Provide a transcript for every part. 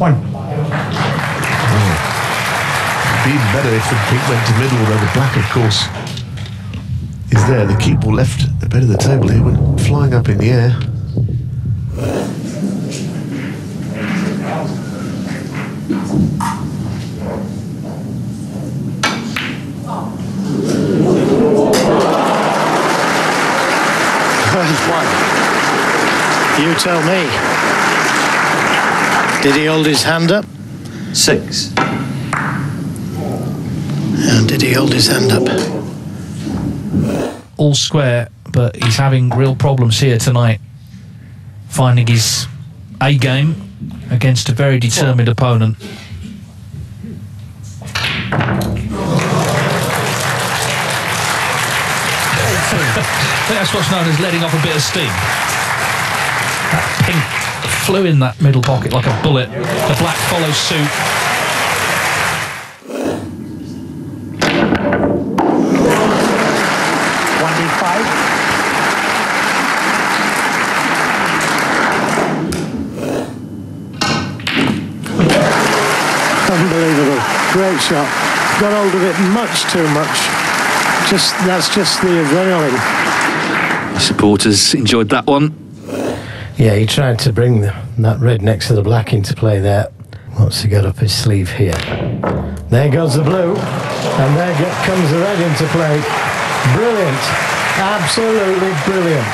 Juan. Be even better if the pink went to middle, although the black, of course, is there. The cue ball left the bed of the table here, went flying up in the air. You tell me. Did he hold his hand up? Six. And did he hold his hand up? All square, but he's having real problems here tonight. Finding his A game against a very determined opponent. That's what's known as letting off a bit of steam. That pink flew in that middle pocket like a bullet. The black follows suit. Unbelievable. Great shot. Got hold of it much too much. Just that's just the adrenaline. Supporters enjoyed that one. Yeah, he tried to bring the, that red next to the black into play there. What's he got up his sleeve here? There goes the blue, and there go, comes the red into play. Brilliant. Absolutely brilliant.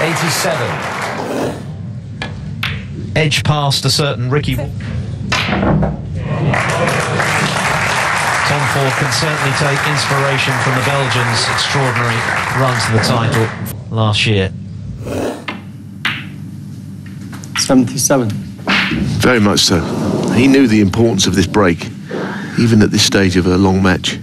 87. Edge past a certain Ricky. Tom Ford can certainly take inspiration from the Belgians' extraordinary run to the title last year. 77. Very much so. He knew the importance of this break, even at this stage of a long match.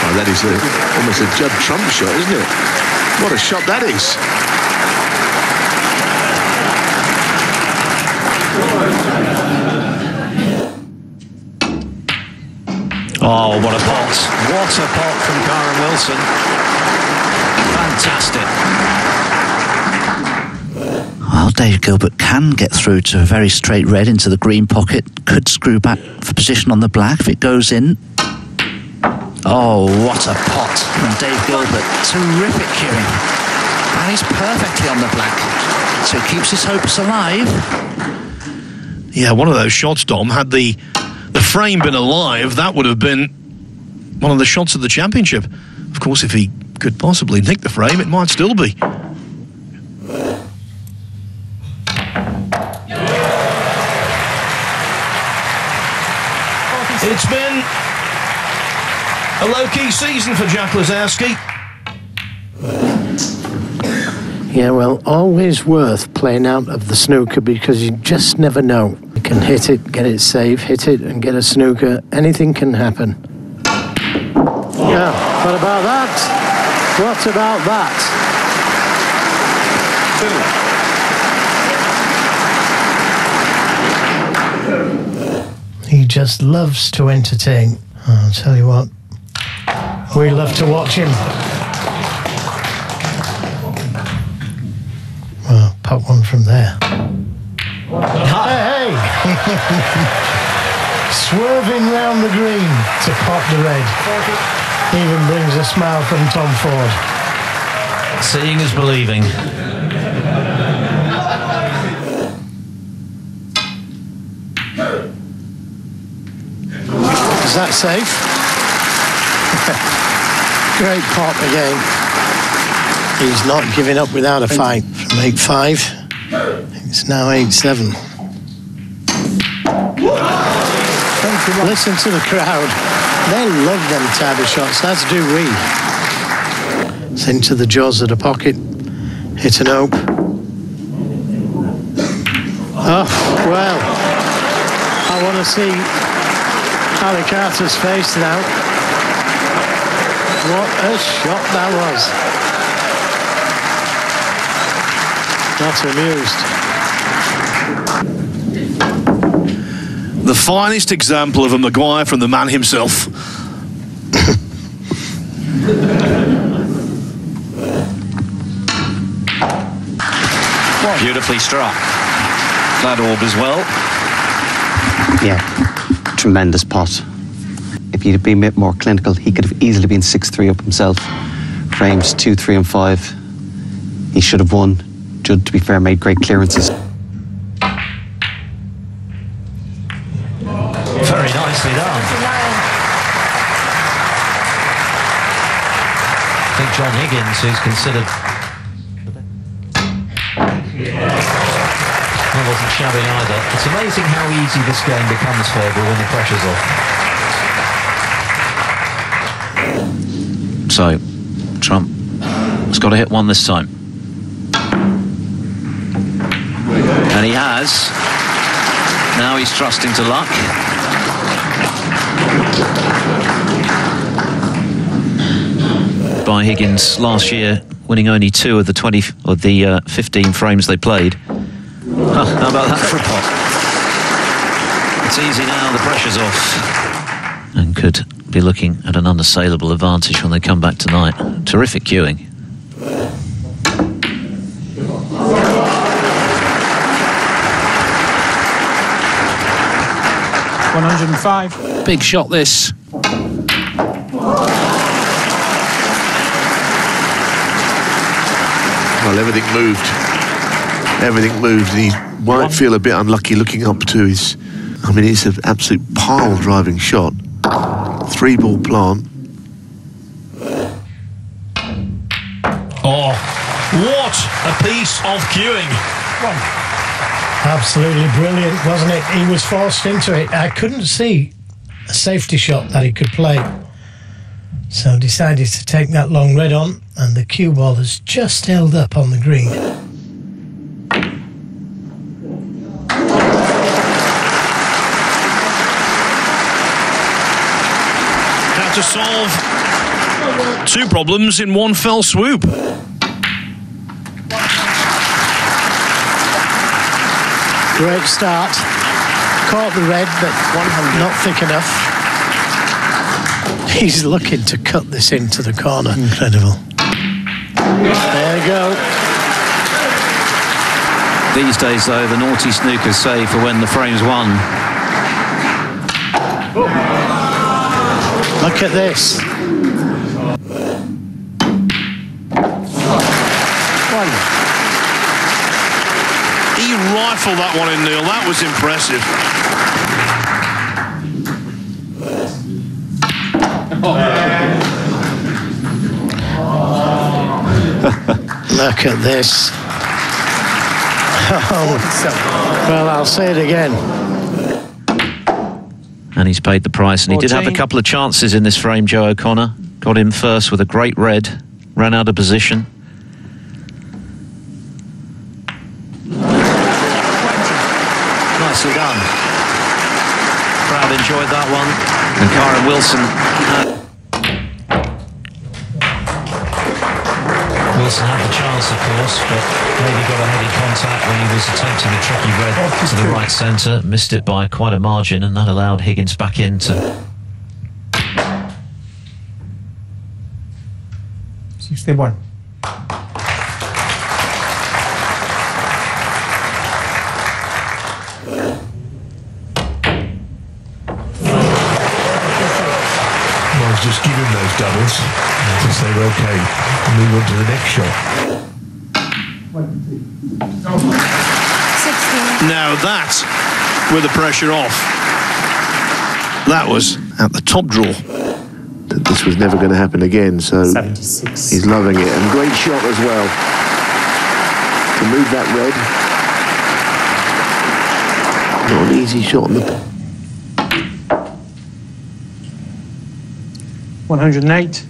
Oh, that is a, almost a Judd Trump shot, isn't it? What a shot that is. Oh, what a pot. What a pot from Kyren Wilson. Fantastic. Well, Dave Gilbert can get through to a very straight red into the green pocket. Could screw back for position on the black if it goes in. Oh, what a pot from Dave Gilbert. Terrific cueing. And he's perfectly on the black. So he keeps his hopes alive. Yeah, one of those shots, Dom, had the the frame been alive, that would have been one of the shots of the championship. Of course, if he could possibly nick the frame, it might still be. It's been a low key season for Jack Lisowski. Yeah, well, always worth playing out of the snooker because you just never know. You can hit it, get it safe, hit it and get a snooker. Anything can happen. Yeah, what about that? What about that? He just loves to entertain. I'll tell you what, we love to watch him. Well, pop one from there. Hey! Swerving round the green to pop the red. Even brings a smile from Tom Ford. Seeing is believing. Is that safe? Great pop again. He's not giving up without a fight from 8 5. It's now 8 7. Listen to the crowd. They love them type of shots, as do we. It's into the jaws of the pocket. Hit an ope. Oh, well. I want to see Ali Carter's face now. What a shot that was. Not amused. The finest example of a Maguire from the man himself. Beautifully struck. That orb as well. Yeah, tremendous pot. If he'd been a bit more clinical, he could have easily been 6 3 up himself. Frames 2, 3, and 5. He should have won. Judd, to be fair, made great clearances. Nicely done. I think John Higgins, who's considered. That wasn't shabby either. It's amazing how easy this game becomes, for Fergal, when the pressure's off. So, Trump has got to hit one this time. And he has. Now he's trusting to luck. By Higgins last year, winning only two of the 20 or the uh, 15 frames they played. Huh, how about that for a pot? It's easy now, the pressure's off. And could be looking at an unassailable advantage when they come back tonight. Terrific cueing. One hundred and five. Big shot this. Well, everything moved. Everything moved, and he might feel a bit unlucky looking up to his. I mean, it's an absolute pile driving shot. Three ball plant. Oh, what a piece of cueing. Absolutely brilliant, wasn't it? He was forced into it. I couldn't see a safety shot that he could play. So decided to take that long red on, and the cue ball has just held up on the green. Had to solve two problems in one fell swoop. Great start. Caught the red, but not thick enough. He's looking to cut this into the corner. Incredible. There you go. These days, though, the naughty snookers say for when the frame's won. Look at this. He rifled that one in, Neil. That was impressive. Look at this. Oh, well, I'll say it again. And he's paid the price. And he did have a couple of chances in this frame, Joe O'Connor. Got him first with a great red. Ran out of position. done. Crowd enjoyed that one. And Kyren Wilson. Wilson had the chance, of course, but maybe got a heady contact when he was attempting a tricky red to the right centre. Missed it by quite a margin, and that allowed Higgins back in to. 61. was just giving those doubles to say, okay, move on to the next shot. Now that, with the pressure off, that was at the top draw. That this was never going to happen again, so 76. he's loving it. And great shot as well to move that red. Not an easy shot. 108.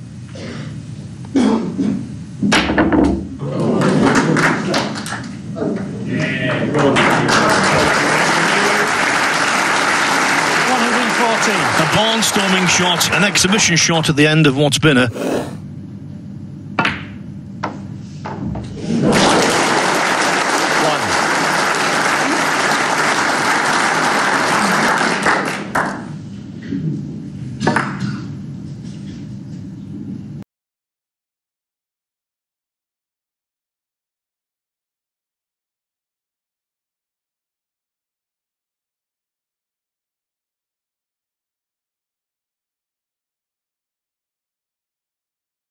A barnstorming shot, an exhibition shot at the end of what's been a. One.